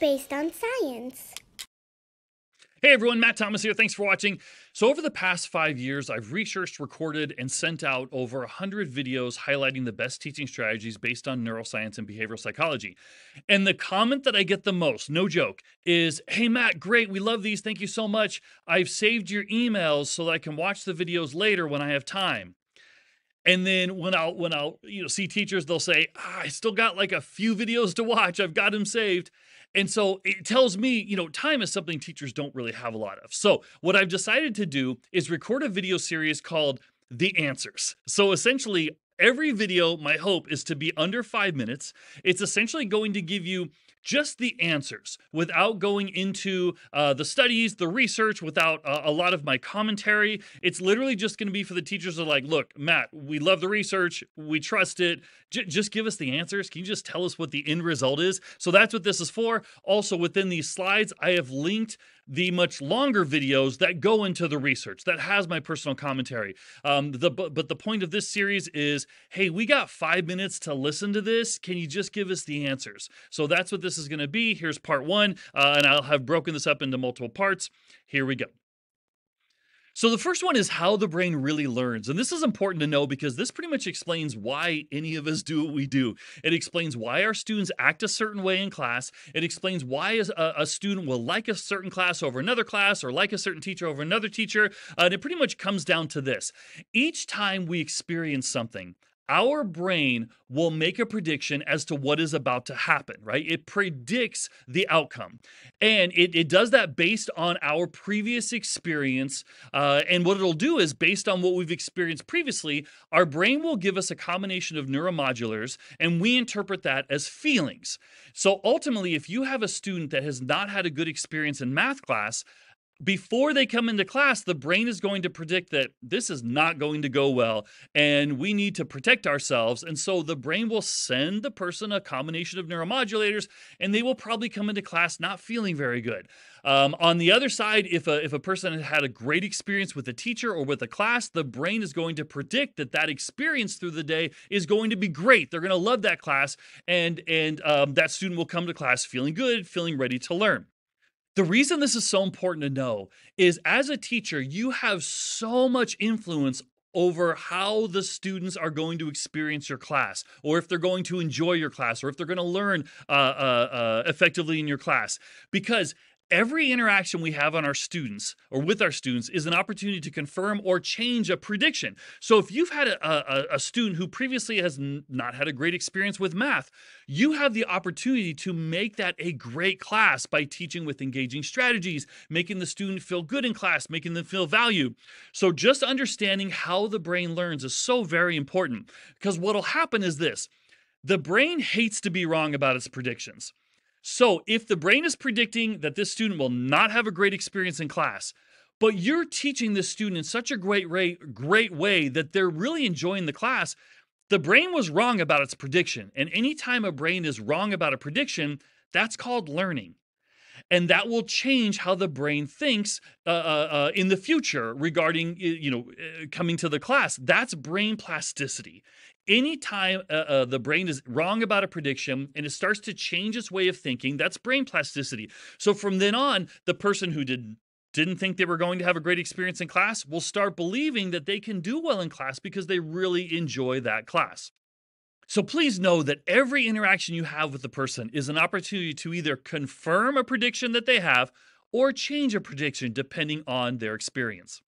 based on science. Hey everyone, Matt Thomas here. Thanks for watching. So, over the past five years, I've researched, recorded, and sent out over 100 videos highlighting the best teaching strategies based on neuroscience and behavioral psychology. And the comment that I get the most, no joke, is Hey Matt, great, we love these. Thank you so much. I've saved your emails so that I can watch the videos later when I have time. And then when I'll when I'll you know see teachers, they'll say, ah, I still got like a few videos to watch. I've got them saved. And so it tells me, you know, time is something teachers don't really have a lot of. So what I've decided to do is record a video series called The Answers. So essentially, every video, my hope is to be under five minutes. It's essentially going to give you just the answers without going into uh, the studies, the research, without uh, a lot of my commentary. It's literally just going to be for the teachers to like, look, Matt, we love the research, we trust it. J- just give us the answers. Can you just tell us what the end result is? So that's what this is for. Also, within these slides, I have linked the much longer videos that go into the research that has my personal commentary. Um, the but the point of this series is, hey, we got five minutes to listen to this. Can you just give us the answers? So that's what this is going to be. Here's part one, uh, and I'll have broken this up into multiple parts. Here we go. So the first one is how the brain really learns. And this is important to know because this pretty much explains why any of us do what we do. It explains why our students act a certain way in class. It explains why a, a student will like a certain class over another class or like a certain teacher over another teacher. Uh, and it pretty much comes down to this. Each time we experience something, our brain will make a prediction as to what is about to happen, right? It predicts the outcome. And it, it does that based on our previous experience. Uh, and what it'll do is, based on what we've experienced previously, our brain will give us a combination of neuromodulators, and we interpret that as feelings. So ultimately, if you have a student that has not had a good experience in math class, before they come into class, the brain is going to predict that this is not going to go well and we need to protect ourselves. And so the brain will send the person a combination of neuromodulators and they will probably come into class not feeling very good. Um, on the other side, if a, if a person had a great experience with a teacher or with a class, the brain is going to predict that that experience through the day is going to be great. They're going to love that class and, and um, that student will come to class feeling good, feeling ready to learn. The reason this is so important to know is as a teacher, you have so much influence over how the students are going to experience your class, or if they're going to enjoy your class, or if they're going to learn uh, uh, uh, effectively in your class. Because Every interaction we have on our students or with our students is an opportunity to confirm or change a prediction. So, if you've had a, a, a student who previously has n- not had a great experience with math, you have the opportunity to make that a great class by teaching with engaging strategies, making the student feel good in class, making them feel valued. So, just understanding how the brain learns is so very important because what will happen is this the brain hates to be wrong about its predictions. So, if the brain is predicting that this student will not have a great experience in class, but you're teaching this student in such a great rate, great way that they're really enjoying the class, the brain was wrong about its prediction. And anytime a brain is wrong about a prediction, that's called learning. And that will change how the brain thinks uh, uh, uh in the future regarding, you know, uh, coming to the class. That's brain plasticity anytime uh, uh, the brain is wrong about a prediction and it starts to change its way of thinking, that's brain plasticity. So from then on, the person who did didn't think they were going to have a great experience in class will start believing that they can do well in class because they really enjoy that class. So please know that every interaction you have with the person is an opportunity to either confirm a prediction that they have or change a prediction depending on their experience.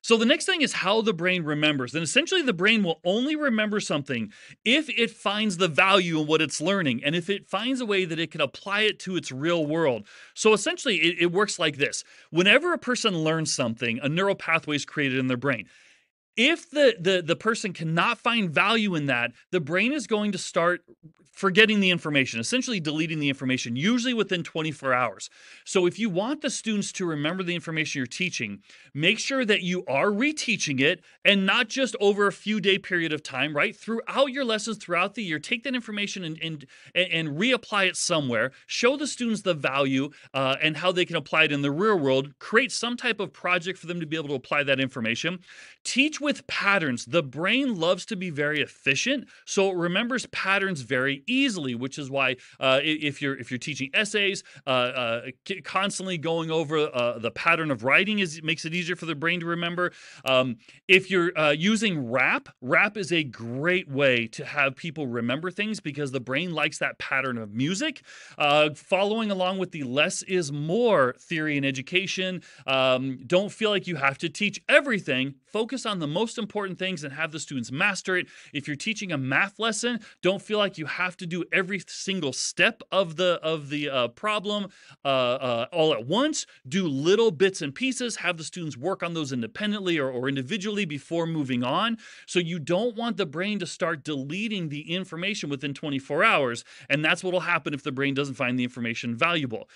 So the next thing is how the brain remembers. And essentially, the brain will only remember something if it finds the value in what it's learning and if it finds a way that it can apply it to its real world. So essentially, it, it works like this whenever a person learns something, a neural pathway is created in their brain if the, the the person cannot find value in that the brain is going to start forgetting the information essentially deleting the information usually within 24 hours. So if you want the students to remember the information you're teaching make sure that you are reteaching it and not just over a few day period of time right? Throughout your lessons throughout the year take that information and and, and reapply it somewhere. Show the students the value uh, and how they can apply it in the real world. Create some type of project for them to be able to apply that information. Teach with patterns. The brain loves to be very efficient, so it remembers patterns very easily, which is why uh, if you're if you're teaching essays, uh, uh, constantly going over uh, the pattern of writing is makes it easier for the brain to remember. Um, if you're uh, using rap, rap is a great way to have people remember things because the brain likes that pattern of music. Uh, following along with the less is more theory in education. Um, don't feel like you have to teach everything. Focus on the most important things and have the students master it. If you're teaching a math lesson, don't feel like you have to do every single step of the of the uh, problem uh, uh, all at once. Do little bits and pieces. Have the students work on those independently or, or individually before moving on. So you don't want the brain to start deleting the information within 24 hours, and that's what will happen if the brain doesn't find the information valuable.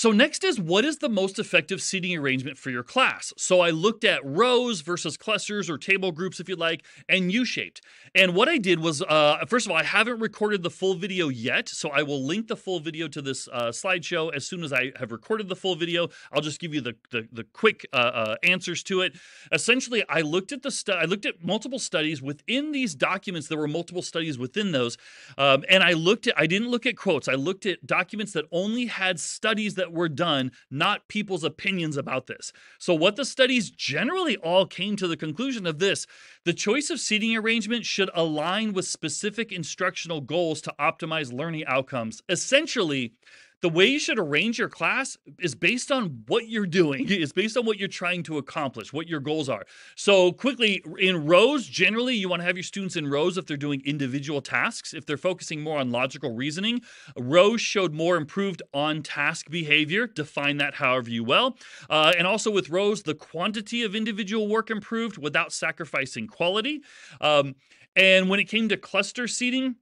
So next is what is the most effective seating arrangement for your class? So I looked at rows versus clusters or table groups if you like and U-shaped. And what I did was, uh, first of all, I haven't recorded the full video yet, so I will link the full video to this uh, slideshow as soon as I have recorded the full video. I'll just give you the, the, the quick uh, uh answers to it. Essentially, I looked at the stu- I looked at multiple studies within these documents. There were multiple studies within those, um, and I looked at. I didn't look at quotes. I looked at documents that only had studies that were done, not people's opinions about this. So, what the studies generally all came to the conclusion of this the choice of seating arrangement should align with specific instructional goals to optimize learning outcomes. Essentially, the way you should arrange your class is based on what you're doing. It's based on what you're trying to accomplish, what your goals are. So, quickly, in rows, generally, you want to have your students in rows if they're doing individual tasks. If they're focusing more on logical reasoning, rows showed more improved on task behavior. Define that however you will. Uh, and also with rows, the quantity of individual work improved without sacrificing quality. Um, and when it came to cluster seating,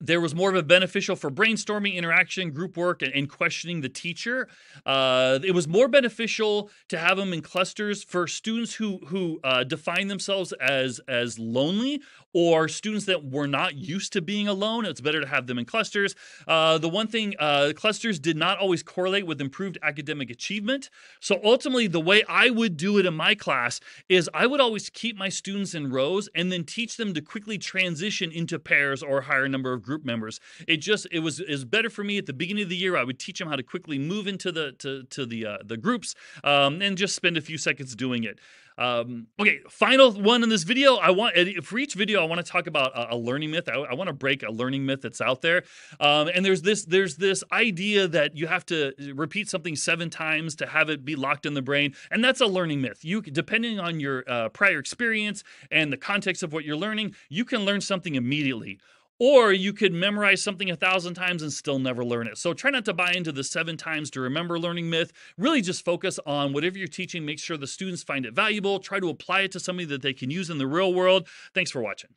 there was more of a beneficial for brainstorming, interaction, group work, and, and questioning the teacher. Uh, it was more beneficial to have them in clusters for students who who uh, define themselves as as lonely or students that were not used to being alone. It's better to have them in clusters. Uh, the one thing, uh, clusters did not always correlate with improved academic achievement. So ultimately, the way I would do it in my class is I would always keep my students in rows and then teach them to quickly transition into pairs or a higher number of group members. It just it was is better for me at the beginning of the year. I would teach them how to quickly move into the to to the uh, the groups um, and just spend a few seconds doing it. Um, okay, final one in this video. I want for each video, I want to talk about a, a learning myth. I, I, want to break a learning myth that's out there. Um, and there's this there's this idea that you have to repeat something seven times to have it be locked in the brain, and that's a learning myth. You depending on your uh, prior experience and the context of what you're learning, you can learn something immediately or you could memorize something a thousand times and still never learn it. So try not to buy into the seven times to remember learning myth. Really just focus on whatever you're teaching. Make sure the students find it valuable. Try to apply it to something that they can use in the real world. Thanks for watching.